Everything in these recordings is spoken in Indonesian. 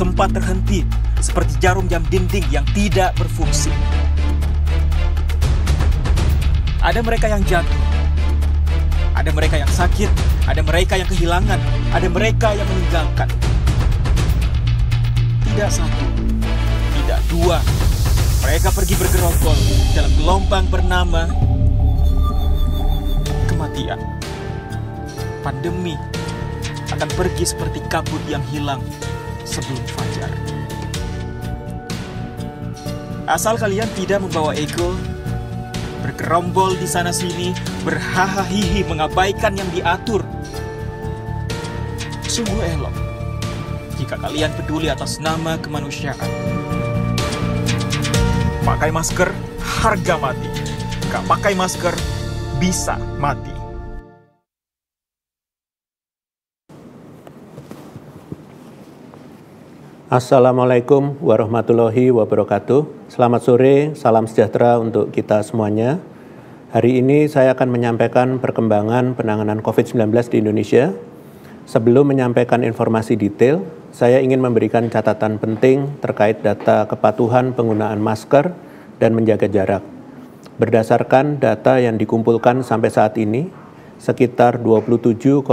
sempat terhenti seperti jarum jam dinding yang tidak berfungsi. Ada mereka yang jatuh, ada mereka yang sakit, ada mereka yang kehilangan, ada mereka yang meninggalkan. Tidak satu, tidak dua, mereka pergi bergerombol dalam gelombang bernama kematian. Pandemi akan pergi seperti kabut yang hilang sebelum fajar. Asal kalian tidak membawa ego, bergerombol di sana sini, berhahaha mengabaikan yang diatur. Sungguh elok jika kalian peduli atas nama kemanusiaan. Pakai masker, harga mati. Gak pakai masker, bisa mati. Assalamualaikum warahmatullahi wabarakatuh. Selamat sore, salam sejahtera untuk kita semuanya. Hari ini saya akan menyampaikan perkembangan penanganan COVID-19 di Indonesia. Sebelum menyampaikan informasi detail, saya ingin memberikan catatan penting terkait data kepatuhan penggunaan masker dan menjaga jarak. Berdasarkan data yang dikumpulkan sampai saat ini, sekitar 27,03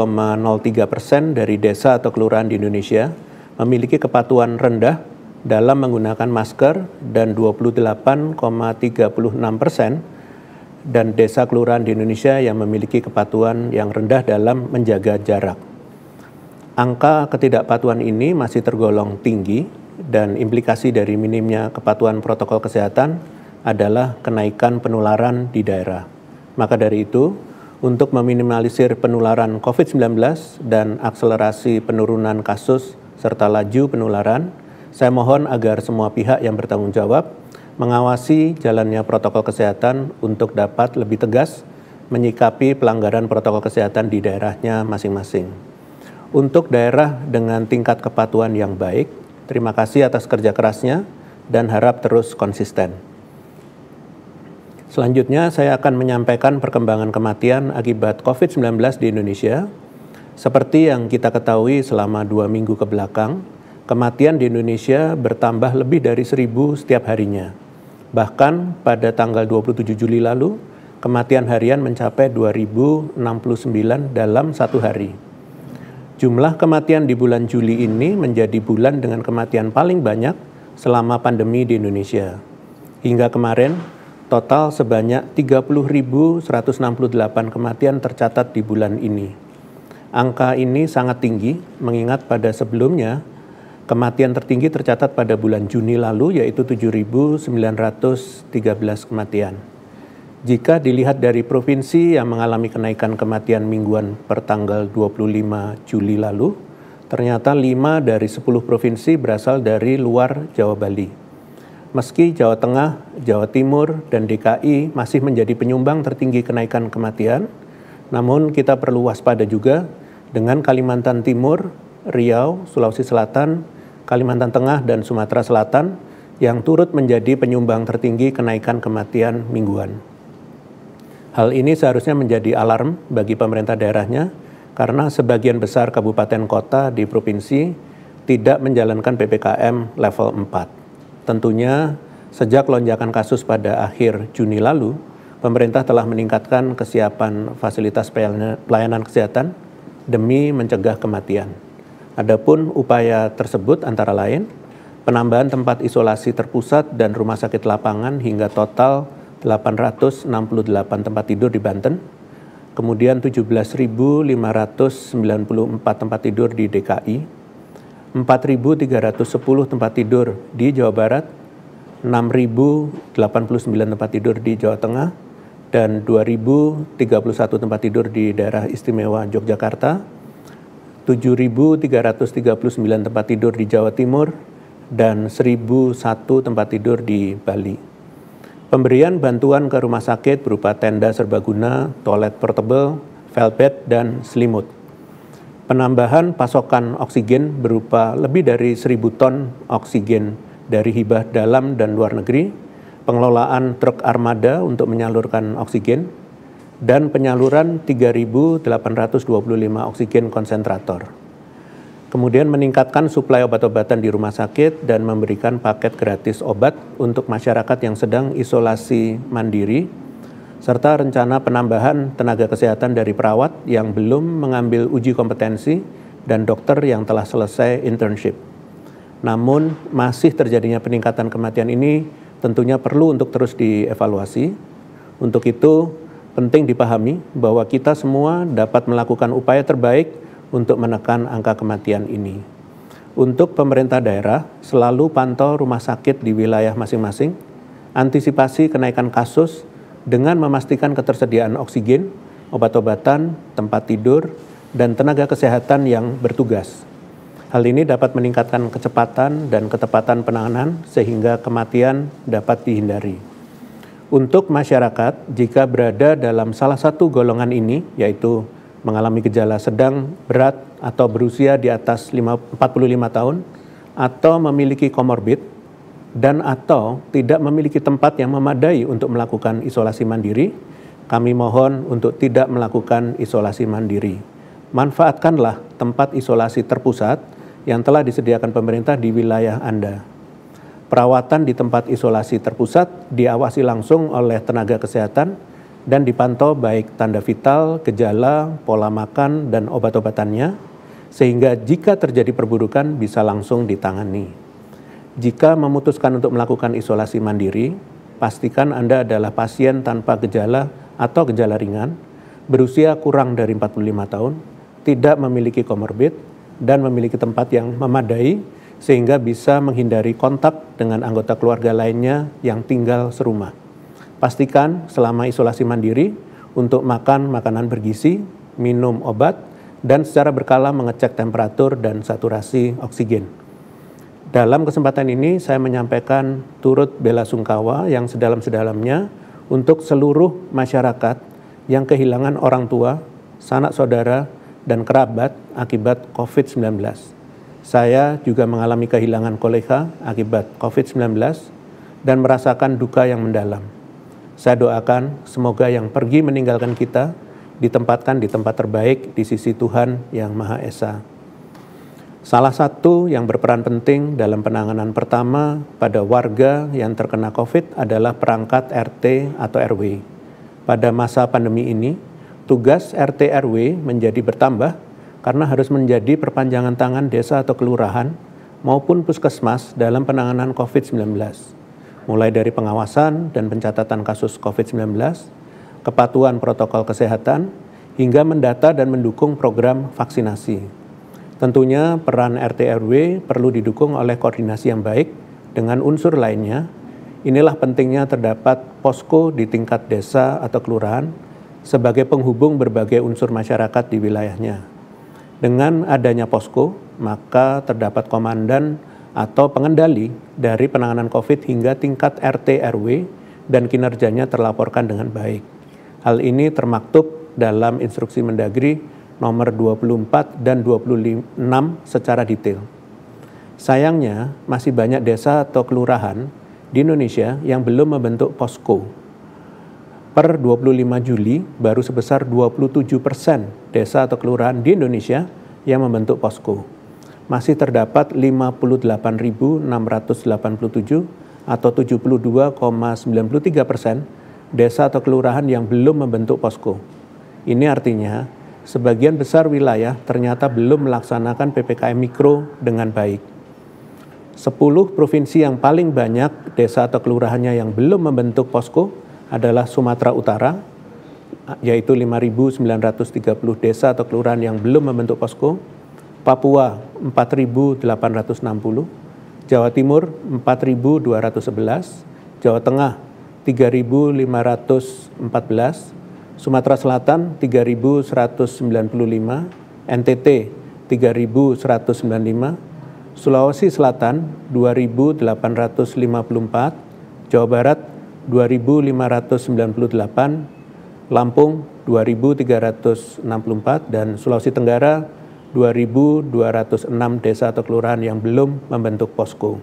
persen dari desa atau kelurahan di Indonesia memiliki kepatuhan rendah dalam menggunakan masker dan 28,36 persen dan desa kelurahan di Indonesia yang memiliki kepatuhan yang rendah dalam menjaga jarak. Angka ketidakpatuhan ini masih tergolong tinggi dan implikasi dari minimnya kepatuhan protokol kesehatan adalah kenaikan penularan di daerah. Maka dari itu, untuk meminimalisir penularan COVID-19 dan akselerasi penurunan kasus serta laju penularan, saya mohon agar semua pihak yang bertanggung jawab mengawasi jalannya protokol kesehatan untuk dapat lebih tegas menyikapi pelanggaran protokol kesehatan di daerahnya masing-masing. Untuk daerah dengan tingkat kepatuhan yang baik, terima kasih atas kerja kerasnya dan harap terus konsisten. Selanjutnya, saya akan menyampaikan perkembangan kematian akibat COVID-19 di Indonesia seperti yang kita ketahui selama dua minggu ke belakang, kematian di Indonesia bertambah lebih dari seribu setiap harinya. Bahkan pada tanggal 27 Juli lalu, kematian harian mencapai 2069 dalam satu hari. Jumlah kematian di bulan Juli ini menjadi bulan dengan kematian paling banyak selama pandemi di Indonesia. Hingga kemarin, total sebanyak 30.168 kematian tercatat di bulan ini. Angka ini sangat tinggi mengingat pada sebelumnya kematian tertinggi tercatat pada bulan Juni lalu yaitu 7.913 kematian. Jika dilihat dari provinsi yang mengalami kenaikan kematian mingguan per tanggal 25 Juli lalu, ternyata 5 dari 10 provinsi berasal dari luar Jawa Bali. Meski Jawa Tengah, Jawa Timur, dan DKI masih menjadi penyumbang tertinggi kenaikan kematian, namun kita perlu waspada juga dengan Kalimantan Timur, Riau, Sulawesi Selatan, Kalimantan Tengah, dan Sumatera Selatan yang turut menjadi penyumbang tertinggi kenaikan kematian mingguan. Hal ini seharusnya menjadi alarm bagi pemerintah daerahnya karena sebagian besar kabupaten kota di provinsi tidak menjalankan PPKM level 4. Tentunya sejak lonjakan kasus pada akhir Juni lalu, pemerintah telah meningkatkan kesiapan fasilitas pelayanan kesehatan demi mencegah kematian. Adapun upaya tersebut antara lain penambahan tempat isolasi terpusat dan rumah sakit lapangan hingga total 868 tempat tidur di Banten, kemudian 17.594 tempat tidur di DKI, 4.310 tempat tidur di Jawa Barat, 6.089 tempat tidur di Jawa Tengah, dan 2.031 tempat tidur di daerah istimewa Yogyakarta, 7.339 tempat tidur di Jawa Timur, dan 1.001 tempat tidur di Bali. Pemberian bantuan ke rumah sakit berupa tenda serbaguna, toilet portable, velvet, dan selimut. Penambahan pasokan oksigen berupa lebih dari 1.000 ton oksigen dari hibah dalam dan luar negeri, pengelolaan truk armada untuk menyalurkan oksigen, dan penyaluran 3.825 oksigen konsentrator. Kemudian meningkatkan suplai obat-obatan di rumah sakit dan memberikan paket gratis obat untuk masyarakat yang sedang isolasi mandiri, serta rencana penambahan tenaga kesehatan dari perawat yang belum mengambil uji kompetensi dan dokter yang telah selesai internship. Namun masih terjadinya peningkatan kematian ini tentunya perlu untuk terus dievaluasi. Untuk itu penting dipahami bahwa kita semua dapat melakukan upaya terbaik untuk menekan angka kematian ini. Untuk pemerintah daerah, selalu pantau rumah sakit di wilayah masing-masing, antisipasi kenaikan kasus dengan memastikan ketersediaan oksigen, obat-obatan, tempat tidur, dan tenaga kesehatan yang bertugas. Hal ini dapat meningkatkan kecepatan dan ketepatan penanganan sehingga kematian dapat dihindari. Untuk masyarakat, jika berada dalam salah satu golongan ini, yaitu mengalami gejala sedang, berat, atau berusia di atas 45 tahun, atau memiliki komorbid, dan atau tidak memiliki tempat yang memadai untuk melakukan isolasi mandiri, kami mohon untuk tidak melakukan isolasi mandiri. Manfaatkanlah tempat isolasi terpusat yang telah disediakan pemerintah di wilayah Anda. Perawatan di tempat isolasi terpusat diawasi langsung oleh tenaga kesehatan dan dipantau baik tanda vital, gejala, pola makan, dan obat-obatannya, sehingga jika terjadi perburukan bisa langsung ditangani. Jika memutuskan untuk melakukan isolasi mandiri, pastikan Anda adalah pasien tanpa gejala atau gejala ringan, berusia kurang dari 45 tahun, tidak memiliki komorbid, dan memiliki tempat yang memadai sehingga bisa menghindari kontak dengan anggota keluarga lainnya yang tinggal serumah. Pastikan selama isolasi mandiri untuk makan makanan bergizi, minum obat, dan secara berkala mengecek temperatur dan saturasi oksigen. Dalam kesempatan ini saya menyampaikan turut bela sungkawa yang sedalam-sedalamnya untuk seluruh masyarakat yang kehilangan orang tua, sanak saudara, dan kerabat akibat COVID-19. Saya juga mengalami kehilangan kolega akibat COVID-19 dan merasakan duka yang mendalam. Saya doakan semoga yang pergi meninggalkan kita ditempatkan di tempat terbaik di sisi Tuhan yang Maha Esa. Salah satu yang berperan penting dalam penanganan pertama pada warga yang terkena COVID adalah perangkat RT atau RW. Pada masa pandemi ini, tugas RT RW menjadi bertambah karena harus menjadi perpanjangan tangan desa atau kelurahan maupun puskesmas dalam penanganan COVID-19 mulai dari pengawasan dan pencatatan kasus COVID-19, kepatuhan protokol kesehatan, hingga mendata dan mendukung program vaksinasi. Tentunya peran RT RW perlu didukung oleh koordinasi yang baik dengan unsur lainnya. Inilah pentingnya terdapat posko di tingkat desa atau kelurahan sebagai penghubung berbagai unsur masyarakat di wilayahnya. Dengan adanya posko, maka terdapat komandan atau pengendali dari penanganan COVID hingga tingkat RT RW dan kinerjanya terlaporkan dengan baik. Hal ini termaktub dalam instruksi Mendagri nomor 24 dan 26 secara detail. Sayangnya, masih banyak desa atau kelurahan di Indonesia yang belum membentuk posko. Per 25 Juli, baru sebesar 27 persen desa atau kelurahan di Indonesia yang membentuk posko masih terdapat 58.687 atau 72,93 persen desa atau kelurahan yang belum membentuk posko. Ini artinya sebagian besar wilayah ternyata belum melaksanakan PPKM Mikro dengan baik. 10 provinsi yang paling banyak desa atau kelurahannya yang belum membentuk posko adalah Sumatera Utara, yaitu 5.930 desa atau kelurahan yang belum membentuk posko, Papua 4.860, Jawa Timur 4.211, Jawa Tengah 3.514, Sumatera Selatan 3.195, NTT 3.195, Sulawesi Selatan 2.854, Jawa Barat 2.598, Lampung 2.364, dan Sulawesi Tenggara 2.206 desa atau kelurahan yang belum membentuk posko.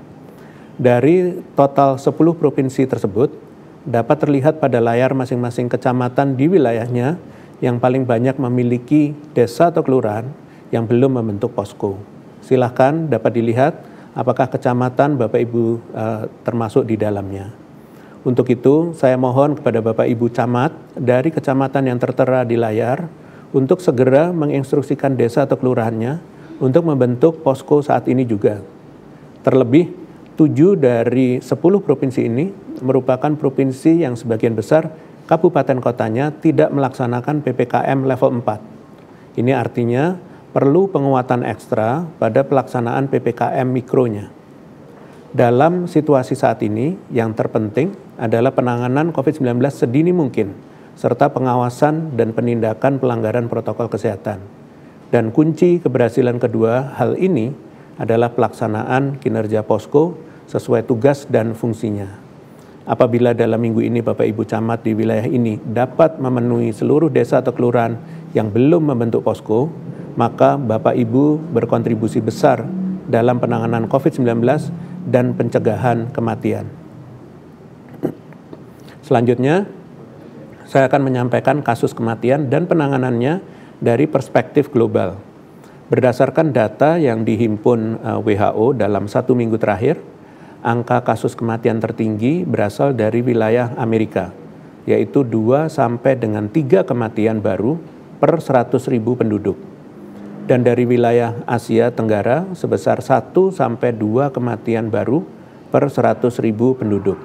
Dari total 10 provinsi tersebut, dapat terlihat pada layar masing-masing kecamatan di wilayahnya yang paling banyak memiliki desa atau kelurahan yang belum membentuk posko. Silahkan dapat dilihat apakah kecamatan Bapak Ibu uh, termasuk di dalamnya. Untuk itu, saya mohon kepada Bapak Ibu camat dari kecamatan yang tertera di layar untuk segera menginstruksikan desa atau kelurahannya untuk membentuk posko saat ini juga. Terlebih, tujuh dari sepuluh provinsi ini merupakan provinsi yang sebagian besar kabupaten kotanya tidak melaksanakan PPKM level 4. Ini artinya perlu penguatan ekstra pada pelaksanaan PPKM mikronya. Dalam situasi saat ini, yang terpenting adalah penanganan COVID-19 sedini mungkin, serta pengawasan dan penindakan pelanggaran protokol kesehatan. Dan kunci keberhasilan kedua hal ini adalah pelaksanaan kinerja posko sesuai tugas dan fungsinya. Apabila dalam minggu ini Bapak Ibu camat di wilayah ini dapat memenuhi seluruh desa atau kelurahan yang belum membentuk posko, maka Bapak Ibu berkontribusi besar dalam penanganan COVID-19 dan pencegahan kematian. Selanjutnya, saya akan menyampaikan kasus kematian dan penanganannya dari perspektif global. Berdasarkan data yang dihimpun eh, WHO dalam satu minggu terakhir, angka kasus kematian tertinggi berasal dari wilayah Amerika, yaitu 2 sampai dengan 3 kematian baru per 100 ribu penduduk dan dari wilayah Asia Tenggara sebesar 1 sampai 2 kematian baru per 100 ribu penduduk.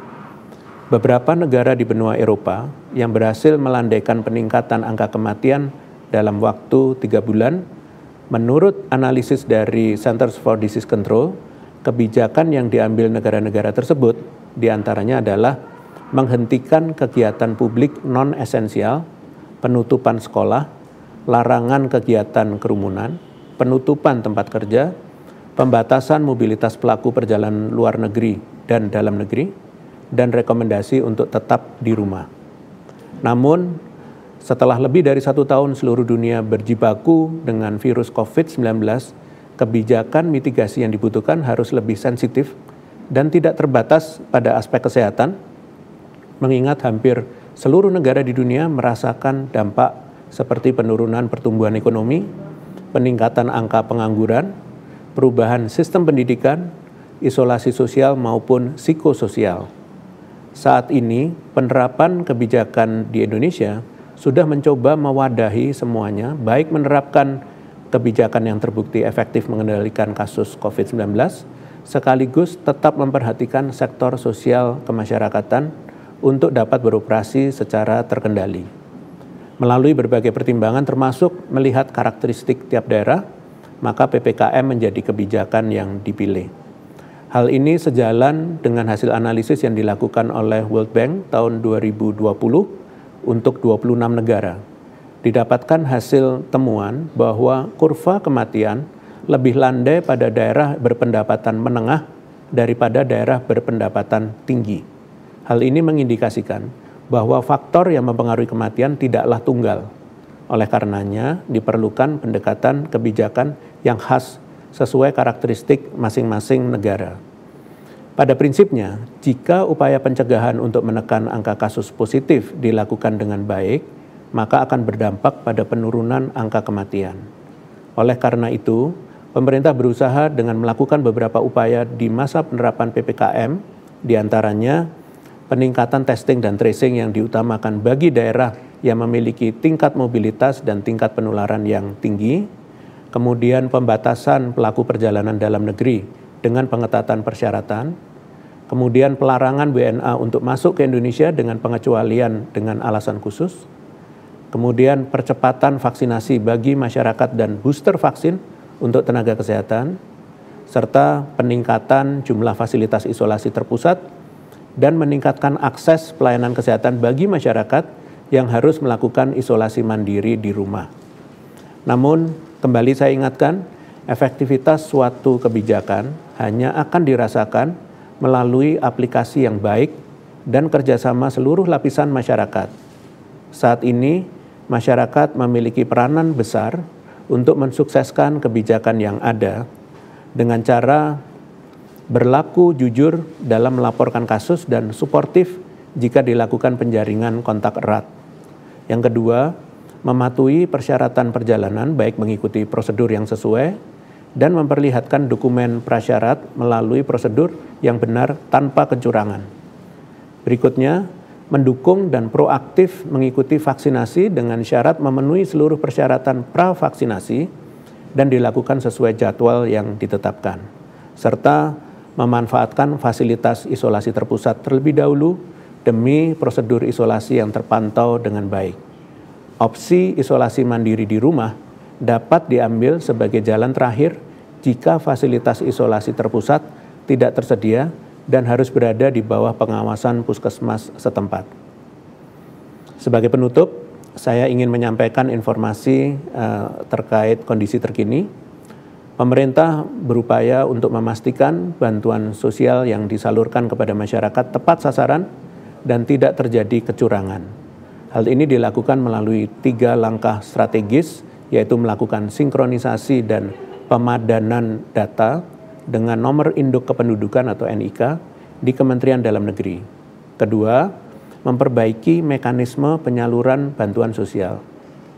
Beberapa negara di benua Eropa yang berhasil melandaikan peningkatan angka kematian dalam waktu 3 bulan, menurut analisis dari Centers for Disease Control, kebijakan yang diambil negara-negara tersebut di antaranya adalah menghentikan kegiatan publik non-esensial, penutupan sekolah, larangan kegiatan kerumunan, penutupan tempat kerja, pembatasan mobilitas pelaku perjalanan luar negeri dan dalam negeri, dan rekomendasi untuk tetap di rumah. Namun, setelah lebih dari satu tahun seluruh dunia berjibaku dengan virus COVID-19, kebijakan mitigasi yang dibutuhkan harus lebih sensitif dan tidak terbatas pada aspek kesehatan, mengingat hampir seluruh negara di dunia merasakan dampak seperti penurunan pertumbuhan ekonomi, peningkatan angka pengangguran, perubahan sistem pendidikan, isolasi sosial maupun psikososial. Saat ini, penerapan kebijakan di Indonesia sudah mencoba mewadahi semuanya, baik menerapkan kebijakan yang terbukti efektif mengendalikan kasus COVID-19, sekaligus tetap memperhatikan sektor sosial kemasyarakatan untuk dapat beroperasi secara terkendali melalui berbagai pertimbangan termasuk melihat karakteristik tiap daerah, maka PPKM menjadi kebijakan yang dipilih. Hal ini sejalan dengan hasil analisis yang dilakukan oleh World Bank tahun 2020 untuk 26 negara. Didapatkan hasil temuan bahwa kurva kematian lebih landai pada daerah berpendapatan menengah daripada daerah berpendapatan tinggi. Hal ini mengindikasikan bahwa faktor yang mempengaruhi kematian tidaklah tunggal. Oleh karenanya, diperlukan pendekatan kebijakan yang khas sesuai karakteristik masing-masing negara. Pada prinsipnya, jika upaya pencegahan untuk menekan angka kasus positif dilakukan dengan baik, maka akan berdampak pada penurunan angka kematian. Oleh karena itu, pemerintah berusaha dengan melakukan beberapa upaya di masa penerapan PPKM, di antaranya peningkatan testing dan tracing yang diutamakan bagi daerah yang memiliki tingkat mobilitas dan tingkat penularan yang tinggi, kemudian pembatasan pelaku perjalanan dalam negeri dengan pengetatan persyaratan, kemudian pelarangan WNA untuk masuk ke Indonesia dengan pengecualian dengan alasan khusus, kemudian percepatan vaksinasi bagi masyarakat dan booster vaksin untuk tenaga kesehatan, serta peningkatan jumlah fasilitas isolasi terpusat dan meningkatkan akses pelayanan kesehatan bagi masyarakat yang harus melakukan isolasi mandiri di rumah. Namun, kembali saya ingatkan, efektivitas suatu kebijakan hanya akan dirasakan melalui aplikasi yang baik dan kerjasama seluruh lapisan masyarakat. Saat ini, masyarakat memiliki peranan besar untuk mensukseskan kebijakan yang ada dengan cara berlaku jujur dalam melaporkan kasus dan suportif jika dilakukan penjaringan kontak erat. Yang kedua, mematuhi persyaratan perjalanan baik mengikuti prosedur yang sesuai dan memperlihatkan dokumen prasyarat melalui prosedur yang benar tanpa kecurangan. Berikutnya, mendukung dan proaktif mengikuti vaksinasi dengan syarat memenuhi seluruh persyaratan pra-vaksinasi dan dilakukan sesuai jadwal yang ditetapkan, serta memanfaatkan fasilitas isolasi terpusat terlebih dahulu demi prosedur isolasi yang terpantau dengan baik. Opsi isolasi mandiri di rumah dapat diambil sebagai jalan terakhir jika fasilitas isolasi terpusat tidak tersedia dan harus berada di bawah pengawasan puskesmas setempat. Sebagai penutup, saya ingin menyampaikan informasi uh, terkait kondisi terkini. Pemerintah berupaya untuk memastikan bantuan sosial yang disalurkan kepada masyarakat tepat sasaran dan tidak terjadi kecurangan. Hal ini dilakukan melalui tiga langkah strategis, yaitu melakukan sinkronisasi dan pemadanan data dengan nomor induk kependudukan atau NIK di Kementerian Dalam Negeri. Kedua, memperbaiki mekanisme penyaluran bantuan sosial.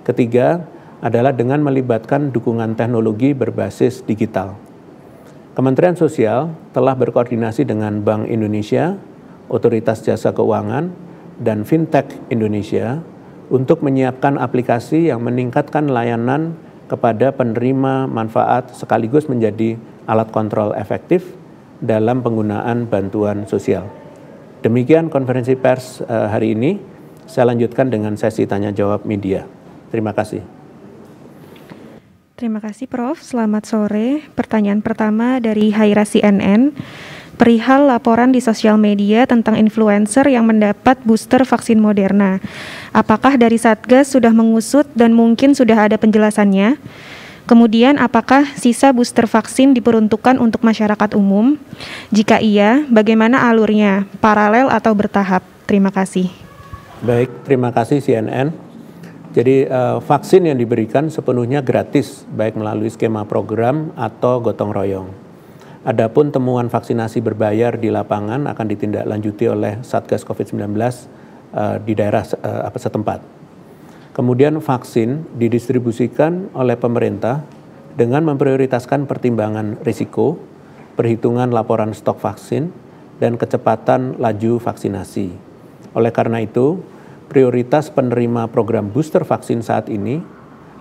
Ketiga, adalah dengan melibatkan dukungan teknologi berbasis digital. Kementerian Sosial telah berkoordinasi dengan Bank Indonesia, Otoritas Jasa Keuangan, dan fintech Indonesia untuk menyiapkan aplikasi yang meningkatkan layanan kepada penerima manfaat sekaligus menjadi alat kontrol efektif dalam penggunaan bantuan sosial. Demikian konferensi pers uh, hari ini. Saya lanjutkan dengan sesi tanya jawab media. Terima kasih. Terima kasih Prof. Selamat sore. Pertanyaan pertama dari Haira CNN perihal laporan di sosial media tentang influencer yang mendapat booster vaksin Moderna. Apakah dari Satgas sudah mengusut dan mungkin sudah ada penjelasannya? Kemudian, apakah sisa booster vaksin diperuntukkan untuk masyarakat umum? Jika iya, bagaimana alurnya? Paralel atau bertahap? Terima kasih. Baik, terima kasih CNN. Jadi uh, vaksin yang diberikan sepenuhnya gratis, baik melalui skema program atau gotong royong. Adapun temuan vaksinasi berbayar di lapangan akan ditindaklanjuti oleh Satgas COVID-19 uh, eh, di daerah uh, setempat. Kemudian vaksin didistribusikan oleh pemerintah dengan memprioritaskan pertimbangan risiko, perhitungan laporan stok vaksin, dan kecepatan laju vaksinasi. Oleh karena itu, prioritas penerima program booster vaksin saat ini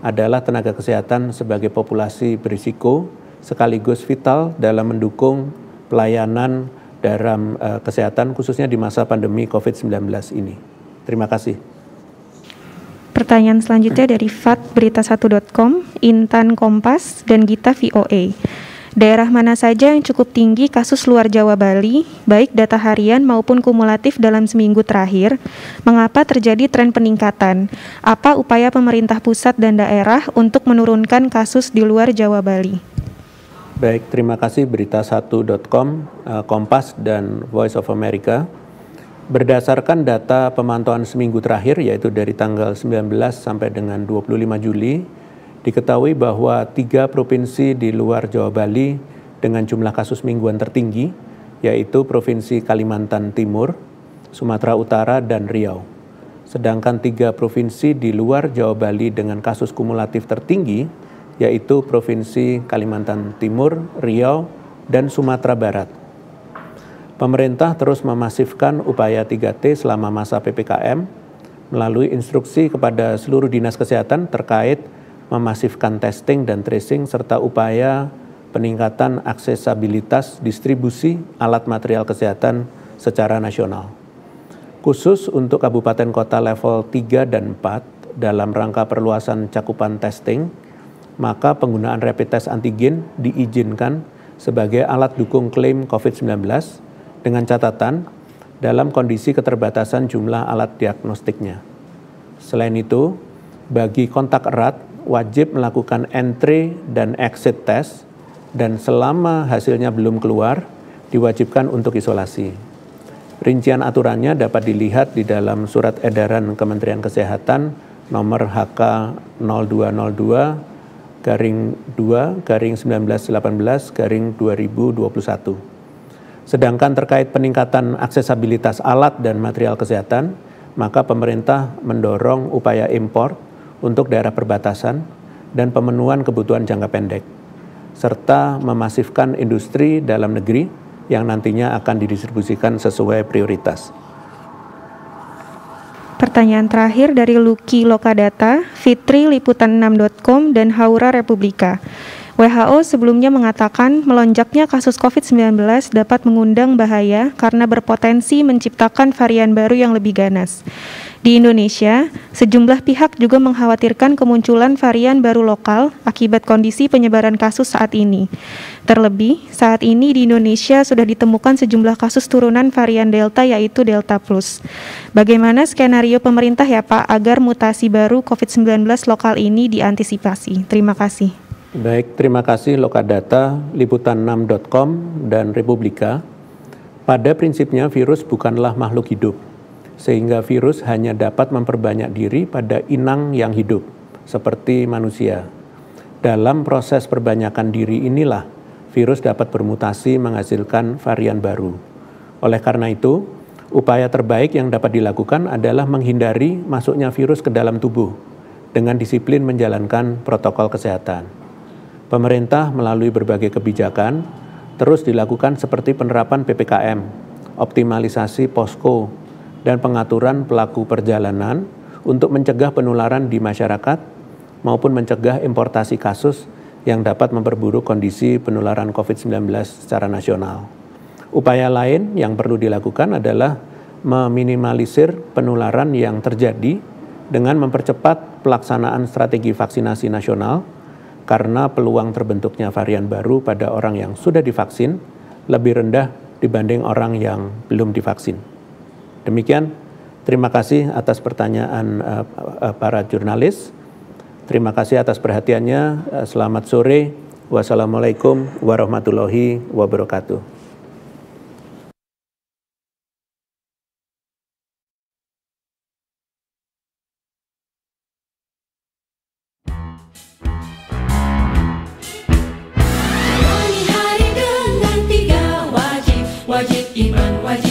adalah tenaga kesehatan sebagai populasi berisiko sekaligus vital dalam mendukung pelayanan dalam uh, kesehatan khususnya di masa pandemi COVID-19 ini. Terima kasih. Pertanyaan selanjutnya dari fatberita1.com, Intan Kompas, dan Gita VOA. Daerah mana saja yang cukup tinggi kasus luar Jawa Bali, baik data harian maupun kumulatif dalam seminggu terakhir? Mengapa terjadi tren peningkatan? Apa upaya pemerintah pusat dan daerah untuk menurunkan kasus di luar Jawa Bali? Baik, terima kasih berita1.com, eh, Kompas, dan Voice of America. Berdasarkan data pemantauan seminggu terakhir, yaitu dari tanggal 19 sampai dengan 25 Juli, diketahui bahwa tiga provinsi di luar Jawa Bali dengan jumlah kasus mingguan tertinggi, yaitu Provinsi Kalimantan Timur, Sumatera Utara, dan Riau. Sedangkan tiga provinsi di luar Jawa Bali dengan kasus kumulatif tertinggi, yaitu Provinsi Kalimantan Timur, Riau, dan Sumatera Barat. Pemerintah terus memasifkan upaya 3T selama masa PPKM melalui instruksi kepada seluruh dinas kesehatan terkait memasifkan testing dan tracing serta upaya peningkatan aksesabilitas distribusi alat material kesehatan secara nasional. Khusus untuk kabupaten kota level 3 dan 4 dalam rangka perluasan cakupan testing, maka penggunaan rapid test antigen diizinkan sebagai alat dukung klaim COVID-19 dengan catatan dalam kondisi keterbatasan jumlah alat diagnostiknya. Selain itu, bagi kontak erat wajib melakukan entry dan exit test dan selama hasilnya belum keluar diwajibkan untuk isolasi. Rincian aturannya dapat dilihat di dalam surat edaran Kementerian Kesehatan nomor HK 0202 garing 2 garing 1918 garing 2021. Sedangkan terkait peningkatan aksesabilitas alat dan material kesehatan, maka pemerintah mendorong upaya impor untuk daerah perbatasan dan pemenuhan kebutuhan jangka pendek. serta memasifkan industri dalam negeri yang nantinya akan didistribusikan sesuai prioritas. Pertanyaan terakhir dari Luki Lokadata, Fitri Liputan6.com, dan Haura Republika. WHO sebelumnya mengatakan melonjaknya kasus COVID-19 dapat mengundang bahaya karena berpotensi menciptakan varian baru yang lebih ganas. Di Indonesia, sejumlah pihak juga mengkhawatirkan kemunculan varian baru lokal akibat kondisi penyebaran kasus saat ini. Terlebih, saat ini di Indonesia sudah ditemukan sejumlah kasus turunan varian Delta yaitu Delta Plus. Bagaimana skenario pemerintah ya Pak agar mutasi baru COVID-19 lokal ini diantisipasi? Terima kasih. Baik, terima kasih Lokadata, liputan6.com, dan Republika. Pada prinsipnya virus bukanlah makhluk hidup sehingga virus hanya dapat memperbanyak diri pada inang yang hidup, seperti manusia. Dalam proses perbanyakan diri inilah virus dapat bermutasi menghasilkan varian baru. Oleh karena itu, upaya terbaik yang dapat dilakukan adalah menghindari masuknya virus ke dalam tubuh dengan disiplin menjalankan protokol kesehatan. Pemerintah melalui berbagai kebijakan terus dilakukan seperti penerapan PPKM, optimalisasi posko dan pengaturan pelaku perjalanan untuk mencegah penularan di masyarakat maupun mencegah importasi kasus yang dapat memperburuk kondisi penularan COVID-19 secara nasional. Upaya lain yang perlu dilakukan adalah meminimalisir penularan yang terjadi dengan mempercepat pelaksanaan strategi vaksinasi nasional karena peluang terbentuknya varian baru pada orang yang sudah divaksin lebih rendah dibanding orang yang belum divaksin. Demikian, terima kasih atas pertanyaan uh, uh, para jurnalis. Terima kasih atas perhatiannya. Uh, selamat sore. Wassalamualaikum warahmatullahi wabarakatuh. wajib iman wajib